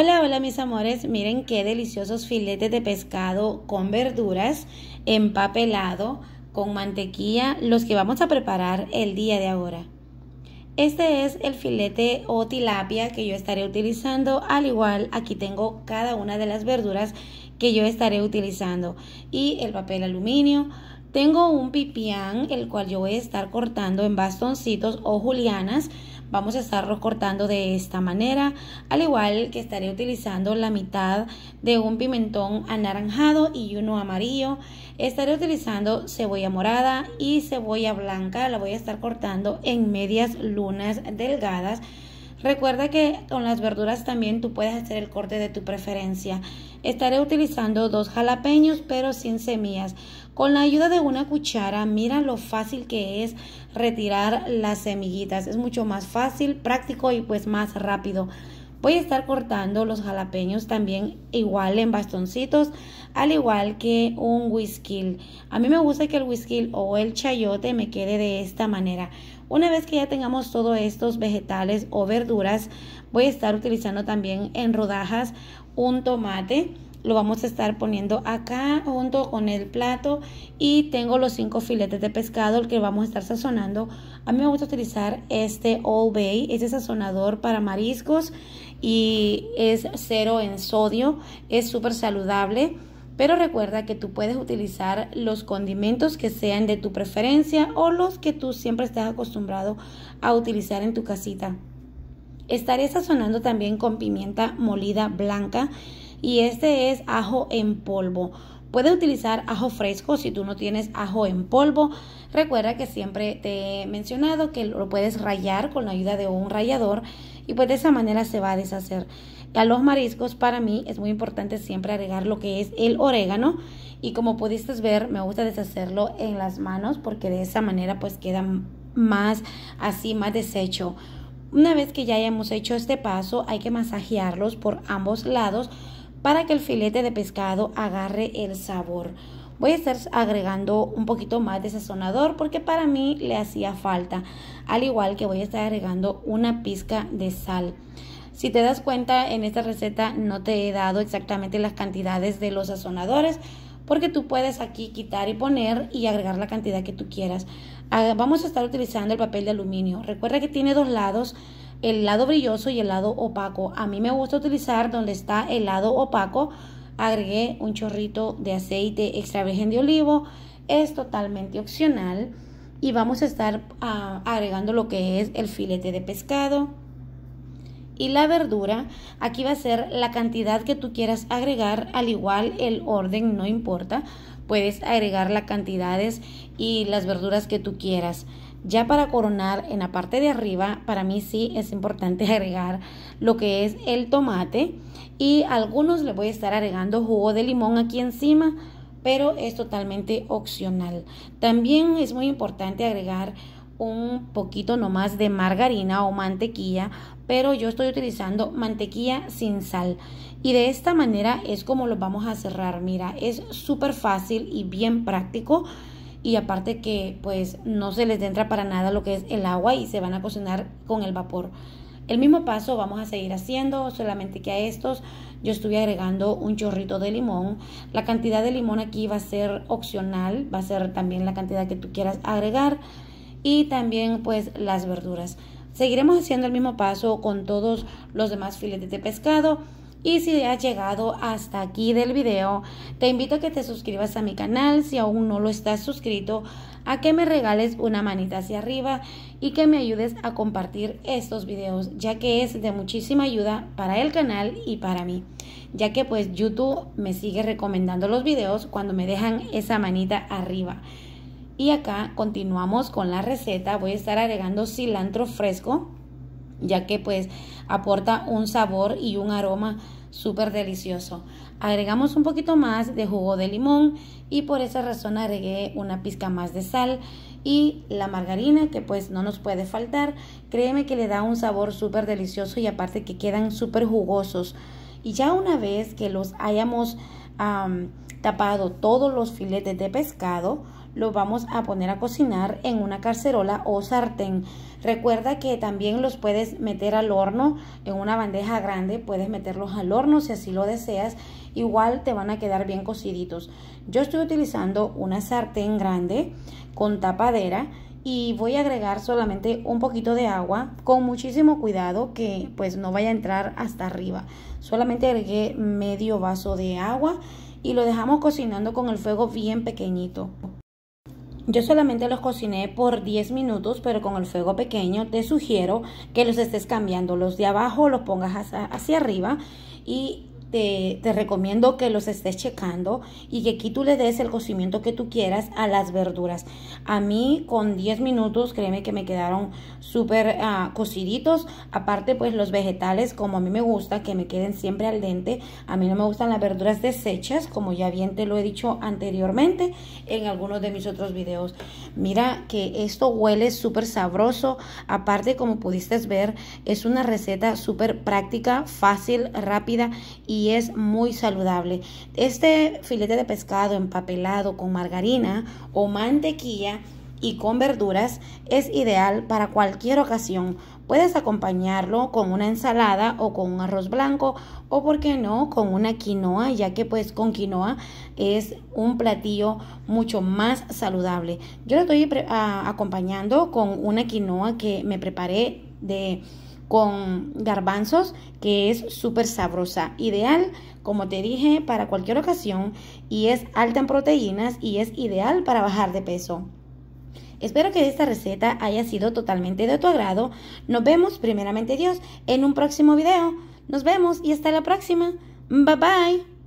Hola, hola mis amores, miren qué deliciosos filetes de pescado con verduras, empapelado, con mantequilla, los que vamos a preparar el día de ahora. Este es el filete o tilapia que yo estaré utilizando, al igual aquí tengo cada una de las verduras que yo estaré utilizando y el papel aluminio. Tengo un pipián, el cual yo voy a estar cortando en bastoncitos o julianas Vamos a estarlo cortando de esta manera, al igual que estaré utilizando la mitad de un pimentón anaranjado y uno amarillo. Estaré utilizando cebolla morada y cebolla blanca, la voy a estar cortando en medias lunas delgadas. Recuerda que con las verduras también tú puedes hacer el corte de tu preferencia. Estaré utilizando dos jalapeños pero sin semillas. Con la ayuda de una cuchara, mira lo fácil que es retirar las semillitas. Es mucho más fácil, práctico y pues más rápido. Voy a estar cortando los jalapeños también igual en bastoncitos, al igual que un whisky. A mí me gusta que el whisky o el chayote me quede de esta manera. Una vez que ya tengamos todos estos vegetales o verduras, voy a estar utilizando también en rodajas un tomate lo vamos a estar poniendo acá junto con el plato y tengo los cinco filetes de pescado el que vamos a estar sazonando a mí me gusta utilizar este All Bay este sazonador para mariscos y es cero en sodio es súper saludable pero recuerda que tú puedes utilizar los condimentos que sean de tu preferencia o los que tú siempre estés acostumbrado a utilizar en tu casita estaré sazonando también con pimienta molida blanca y este es ajo en polvo. Puedes utilizar ajo fresco si tú no tienes ajo en polvo. Recuerda que siempre te he mencionado que lo puedes rayar con la ayuda de un rallador y pues de esa manera se va a deshacer. A los mariscos para mí es muy importante siempre agregar lo que es el orégano y como pudiste ver me gusta deshacerlo en las manos porque de esa manera pues queda más así, más deshecho. Una vez que ya hayamos hecho este paso hay que masajearlos por ambos lados para que el filete de pescado agarre el sabor. Voy a estar agregando un poquito más de sazonador porque para mí le hacía falta, al igual que voy a estar agregando una pizca de sal. Si te das cuenta, en esta receta no te he dado exactamente las cantidades de los sazonadores porque tú puedes aquí quitar y poner y agregar la cantidad que tú quieras. Ah, vamos a estar utilizando el papel de aluminio. Recuerda que tiene dos lados el lado brilloso y el lado opaco. A mí me gusta utilizar donde está el lado opaco. Agregué un chorrito de aceite extra virgen de olivo. Es totalmente opcional. Y vamos a estar ah, agregando lo que es el filete de pescado. Y la verdura, aquí va a ser la cantidad que tú quieras agregar, al igual el orden no importa, puedes agregar las cantidades y las verduras que tú quieras. Ya para coronar en la parte de arriba, para mí sí es importante agregar lo que es el tomate y algunos le voy a estar agregando jugo de limón aquí encima, pero es totalmente opcional. También es muy importante agregar un poquito nomás de margarina o mantequilla, pero yo estoy utilizando mantequilla sin sal. Y de esta manera es como lo vamos a cerrar. Mira, es súper fácil y bien práctico y aparte que pues no se les entra para nada lo que es el agua y se van a cocinar con el vapor. El mismo paso vamos a seguir haciendo, solamente que a estos yo estuve agregando un chorrito de limón. La cantidad de limón aquí va a ser opcional, va a ser también la cantidad que tú quieras agregar y también pues las verduras. Seguiremos haciendo el mismo paso con todos los demás filetes de pescado. Y si has llegado hasta aquí del video, te invito a que te suscribas a mi canal si aún no lo estás suscrito, a que me regales una manita hacia arriba y que me ayudes a compartir estos videos, ya que es de muchísima ayuda para el canal y para mí, ya que pues YouTube me sigue recomendando los videos cuando me dejan esa manita arriba. Y acá continuamos con la receta, voy a estar agregando cilantro fresco ya que pues aporta un sabor y un aroma súper delicioso. Agregamos un poquito más de jugo de limón y por esa razón agregué una pizca más de sal y la margarina que pues no nos puede faltar. Créeme que le da un sabor súper delicioso y aparte que quedan súper jugosos. Y ya una vez que los hayamos tapado todos los filetes de pescado, lo vamos a poner a cocinar en una cacerola o sartén. Recuerda que también los puedes meter al horno en una bandeja grande, puedes meterlos al horno si así lo deseas, igual te van a quedar bien cociditos. Yo estoy utilizando una sartén grande con tapadera y voy a agregar solamente un poquito de agua con muchísimo cuidado que pues no vaya a entrar hasta arriba. Solamente agregué medio vaso de agua y lo dejamos cocinando con el fuego bien pequeñito. Yo solamente los cociné por 10 minutos, pero con el fuego pequeño te sugiero que los estés cambiando. Los de abajo los pongas hacia, hacia arriba y te, recomiendo que los estés checando y que aquí tú le des el cocimiento que tú quieras a las verduras. A mí con 10 minutos, créeme que me quedaron súper uh, cociditos. Aparte, pues los vegetales, como a mí me gusta, que me queden siempre al dente. A mí no me gustan las verduras deshechas, como ya bien te lo he dicho anteriormente en algunos de mis otros videos. Mira que esto huele súper sabroso. Aparte, como pudiste ver, es una receta súper práctica, fácil, rápida y y es muy saludable. Este filete de pescado empapelado con margarina o mantequilla y con verduras es ideal para cualquier ocasión. Puedes acompañarlo con una ensalada o con un arroz blanco o, por qué no, con una quinoa, ya que pues con quinoa es un platillo mucho más saludable. Yo lo estoy acompañando con una quinoa que me preparé de con garbanzos que es súper sabrosa, ideal como te dije para cualquier ocasión y es alta en proteínas y es ideal para bajar de peso. Espero que esta receta haya sido totalmente de tu agrado. Nos vemos primeramente Dios en un próximo video. Nos vemos y hasta la próxima. Bye bye.